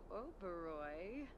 Oh, oh, Oberoi.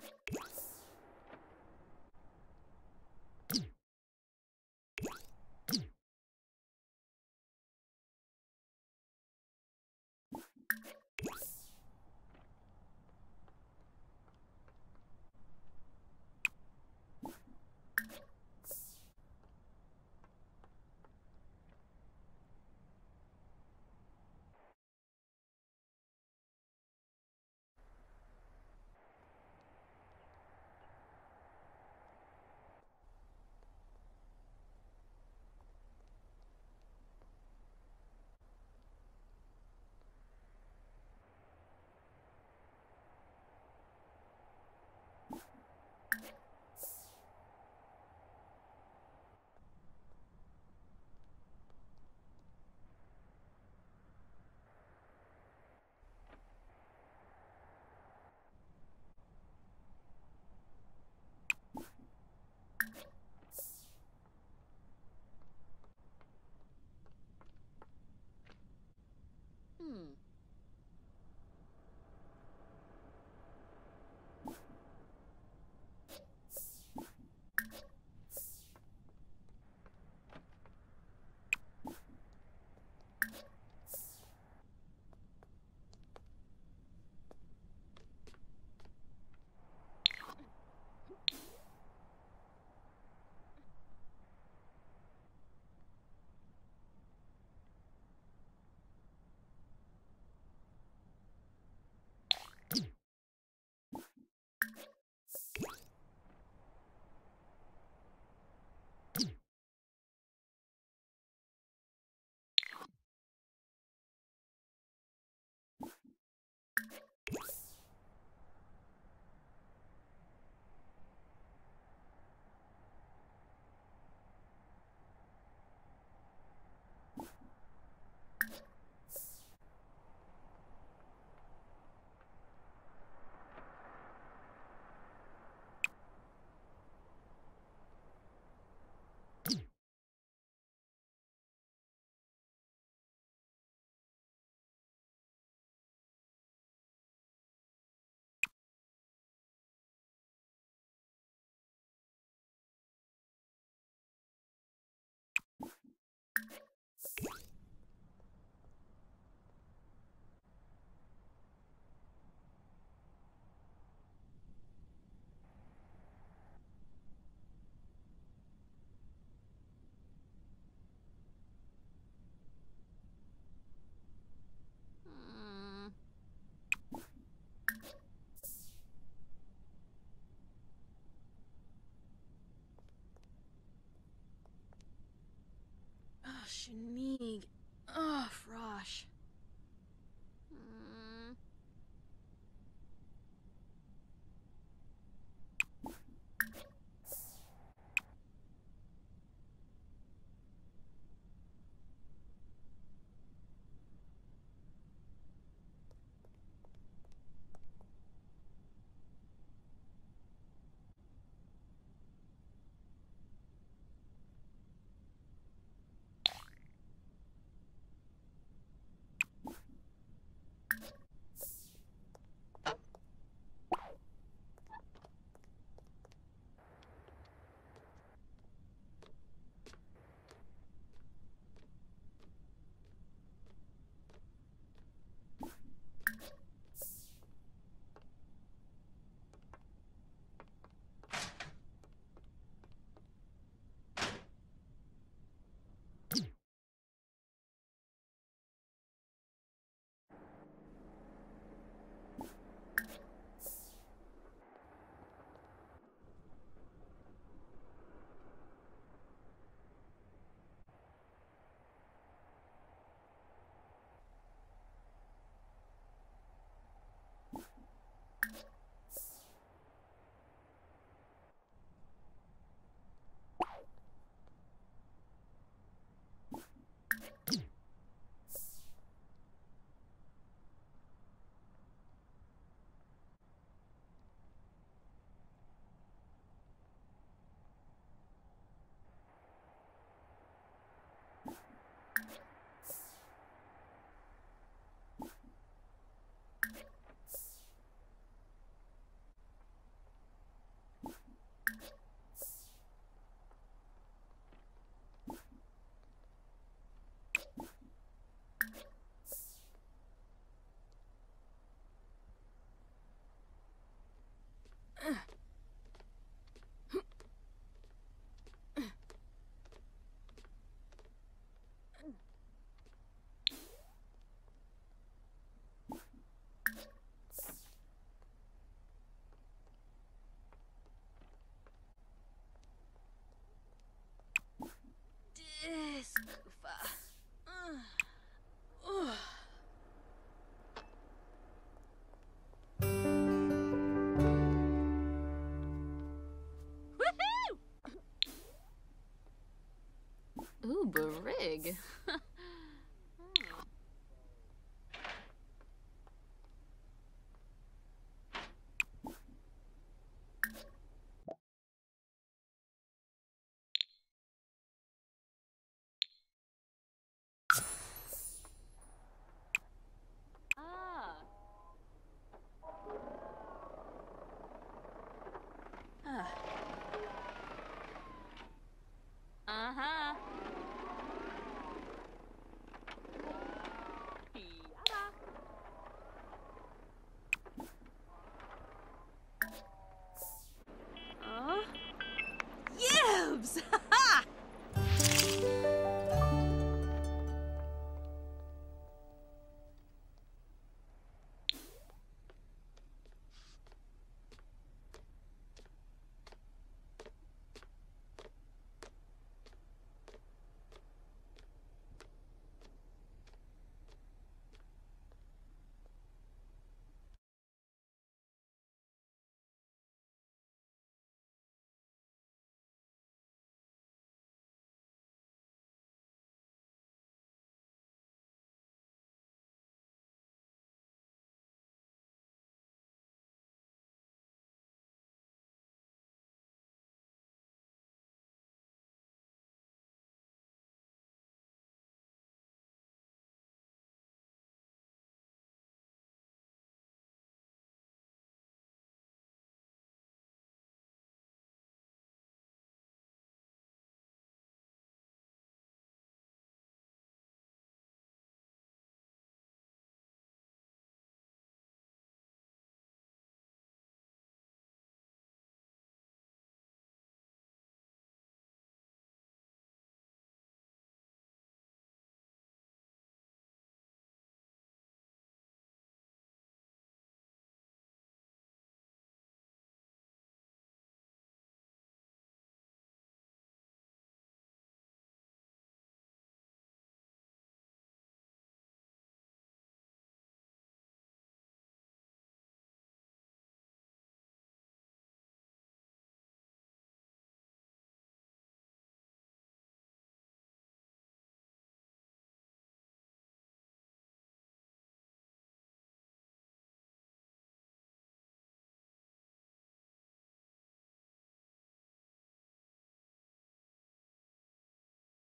Hmm. Hmm. Oh, Ufa.